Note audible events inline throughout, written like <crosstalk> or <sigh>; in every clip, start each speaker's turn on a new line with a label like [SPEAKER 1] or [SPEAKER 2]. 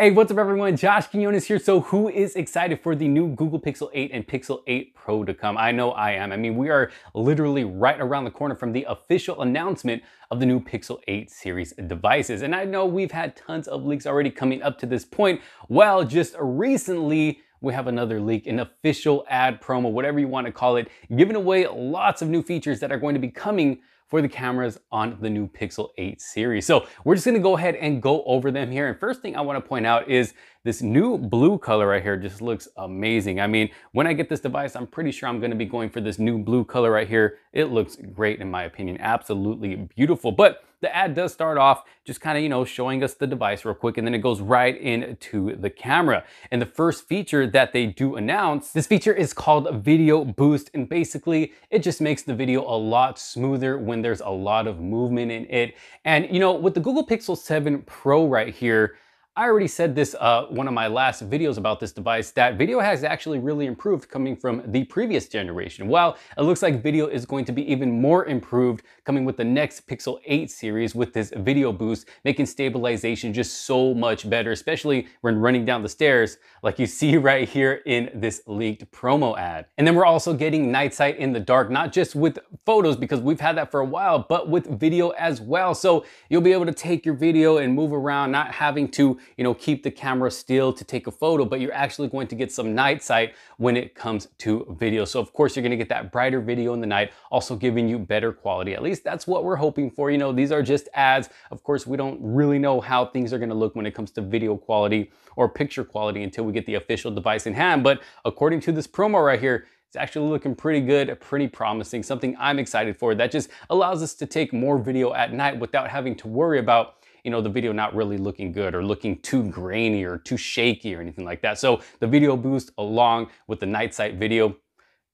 [SPEAKER 1] Hey, what's up everyone? Josh Quiñonez here. So who is excited for the new Google Pixel 8 and Pixel 8 Pro to come? I know I am. I mean, we are literally right around the corner from the official announcement of the new Pixel 8 series devices. And I know we've had tons of leaks already coming up to this point. Well, just recently, we have another leak, an official ad promo, whatever you want to call it, giving away lots of new features that are going to be coming for the cameras on the new Pixel 8 series. So we're just gonna go ahead and go over them here. And first thing I wanna point out is this new blue color right here just looks amazing. I mean, when I get this device, I'm pretty sure I'm gonna be going for this new blue color right here. It looks great in my opinion, absolutely beautiful. But the ad does start off just kind of, you know, showing us the device real quick and then it goes right into the camera. And the first feature that they do announce, this feature is called Video Boost and basically it just makes the video a lot smoother when there's a lot of movement in it. And you know, with the Google Pixel 7 Pro right here, I already said this uh, one of my last videos about this device that video has actually really improved coming from the previous generation. Well, it looks like video is going to be even more improved coming with the next Pixel 8 series with this video boost, making stabilization just so much better, especially when running down the stairs like you <laughs> see right here in this leaked promo ad. And then we're also getting night sight in the dark, not just with photos because we've had that for a while, but with video as well. So you'll be able to take your video and move around, not having to you know, keep the camera still to take a photo, but you're actually going to get some night sight when it comes to video. So of course you're gonna get that brighter video in the night, also giving you better quality. At least that's what we're hoping for. You know, these are just ads. Of course, we don't really know how things are gonna look when it comes to video quality or picture quality until we get the official device in hand. But according to this promo right here, it's actually looking pretty good, pretty promising, something I'm excited for that just allows us to take more video at night without having to worry about you know, the video not really looking good or looking too grainy or too shaky or anything like that. So the video boost along with the night sight video,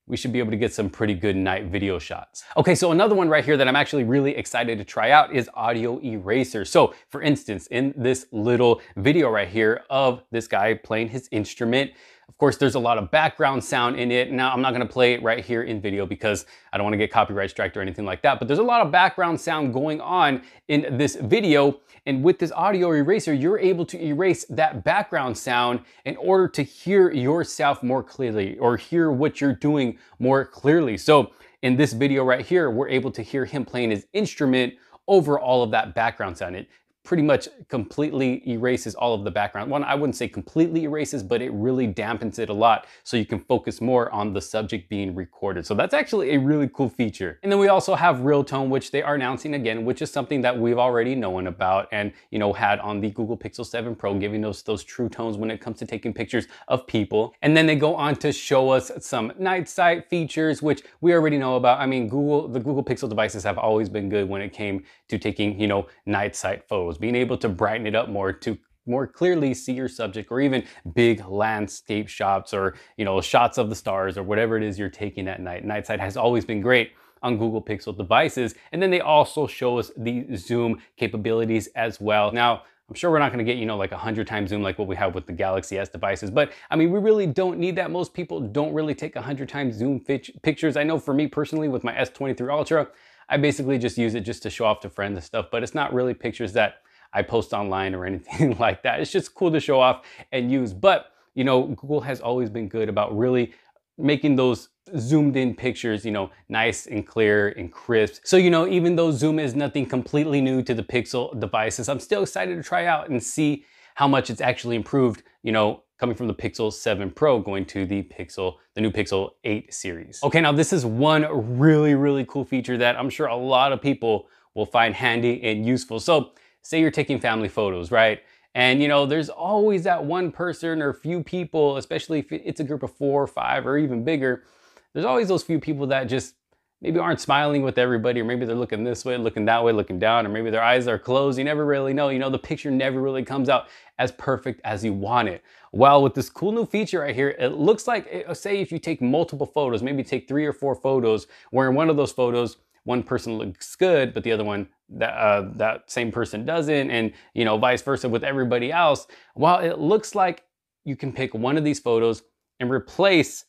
[SPEAKER 1] we should be able to get some pretty good night video shots. Okay, so another one right here that I'm actually really excited to try out is audio eraser. So for instance, in this little video right here of this guy playing his instrument, of course, there's a lot of background sound in it. Now, I'm not gonna play it right here in video because I don't wanna get copyright striked or anything like that, but there's a lot of background sound going on in this video. And with this audio eraser, you're able to erase that background sound in order to hear yourself more clearly or hear what you're doing more clearly. So in this video right here, we're able to hear him playing his instrument over all of that background sound. It pretty much completely erases all of the background. One, I wouldn't say completely erases, but it really dampens it a lot so you can focus more on the subject being recorded. So that's actually a really cool feature. And then we also have real tone, which they are announcing again, which is something that we've already known about and, you know, had on the Google Pixel 7 Pro, giving us those true tones when it comes to taking pictures of people. And then they go on to show us some night sight features, which we already know about. I mean, Google, the Google Pixel devices have always been good when it came to taking, you know, night sight photos photos, being able to brighten it up more to more clearly see your subject or even big landscape shots or you know shots of the stars or whatever it is you're taking at night. Night sight has always been great on Google Pixel devices. And then they also show us the zoom capabilities as well. Now, I'm sure we're not gonna get, you know, like a 100 times zoom like what we have with the Galaxy S devices, but I mean, we really don't need that. Most people don't really take 100 times zoom pictures. I know for me personally with my S23 Ultra, I basically just use it just to show off to friends and stuff, but it's not really pictures that I post online or <laughs> anything like that. It's just cool to show off and use. But, you know, Google has always been good about really making those zoomed in pictures, you know, nice and clear and crisp. So, you know, even though Zoom is nothing completely new to the Pixel devices, I'm still excited to try out and see how much it's actually improved, you know, coming from the Pixel 7 Pro going to the Pixel, the new Pixel 8 series. Okay, now this is one really, really cool feature that I'm sure a lot of people will find handy and useful. So say you're taking family photos, right? And you know, there's always that one person or few people, especially if it's a group of four or five or even bigger, there's always those few people that just maybe aren't smiling with everybody, or maybe they're looking this way, looking that way, looking down, or maybe their eyes are closed. You never really know. You know, the picture never really comes out as perfect as you want it. Well, with this cool new feature right here, it looks like, eh, say if you take multiple photos, maybe take three or four photos, where in one of those photos, one person looks good, but the other one, that, uh, that same person doesn't, and you know, vice versa with everybody else. While it looks like you can pick one of these photos and replace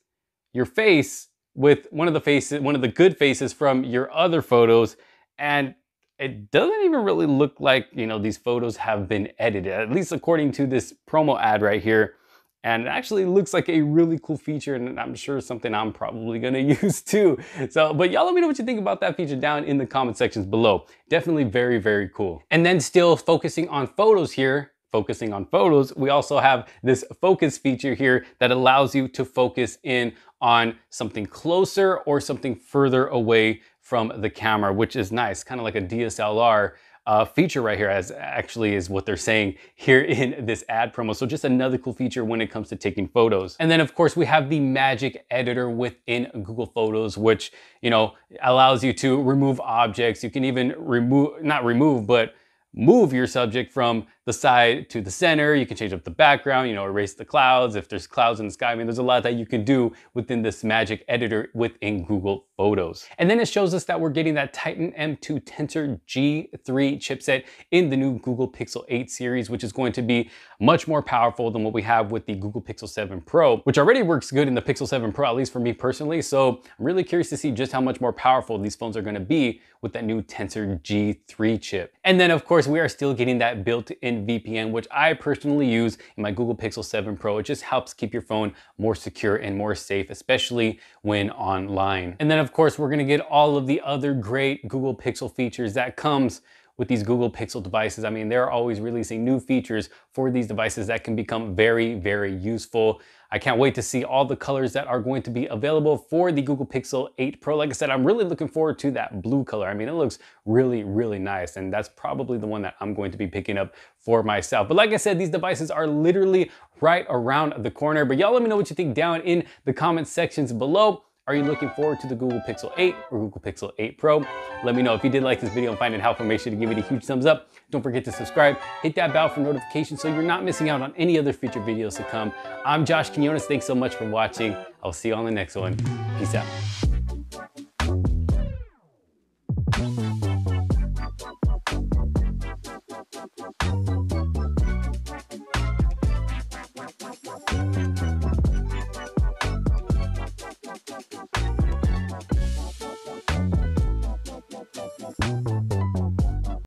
[SPEAKER 1] your face with one of the faces, one of the good faces from your other photos, and it doesn't even really look like, you know, these photos have been edited, at least according to this promo ad right here. And it actually looks like a really cool feature and I'm sure something I'm probably gonna <laughs> use too. So, but y'all let me know what you think about that feature down in the comment sections below. Definitely very, very cool. And then still focusing on photos here, focusing on photos, we also have this focus feature here that allows you to focus in on something closer or something further away from the camera, which is nice, kind of like a DSLR uh, feature right here as actually is what they're saying here <laughs> in this ad promo. So just another cool feature when it comes to taking photos. And then of course we have the magic editor within Google Photos, which, you know, allows you to remove objects. You can even remove, not remove, but move your subject from the side to the center. You can change up the background, you know, erase the clouds if there's clouds in the sky. I mean, there's a lot that you can do within this magic editor within Google Photos. And then it shows us that we're getting that Titan M2 Tensor G3 chipset in the new Google Pixel 8 series, which is going to be much more powerful than what we have with the Google Pixel 7 Pro, which already works good in the Pixel 7 Pro, at least for me personally. So I'm really curious to see just how much more powerful these phones are gonna be with that new Tensor G3 chip. And then of course, we are still getting that built-in VPN, which I personally use in my Google Pixel 7 Pro. It just helps keep your phone more secure and more safe, especially when online. And then of course, we're gonna get all of the other great Google Pixel features that comes with these Google Pixel devices. I mean, they're always releasing new features for these devices that can become very, very useful. I can't wait to see all the colors that are going to be available for the Google Pixel 8 Pro. Like I said, I'm really looking forward to that blue color. I mean, it looks really, really nice. And that's probably the one that I'm going to be picking up for myself. But like I said, these devices are literally right around the corner. But y'all let me know what you think down in the comment sections below. Are you looking forward to the Google Pixel 8 or Google Pixel 8 Pro? Let me know if you did like this video and find it helpful. Make sure to give it a huge thumbs up. Don't forget to subscribe. Hit that bell for notifications so you're not missing out on any other future videos to come. I'm Josh Quiñonez. Thanks so much for watching. I'll see you on the next one. Peace out.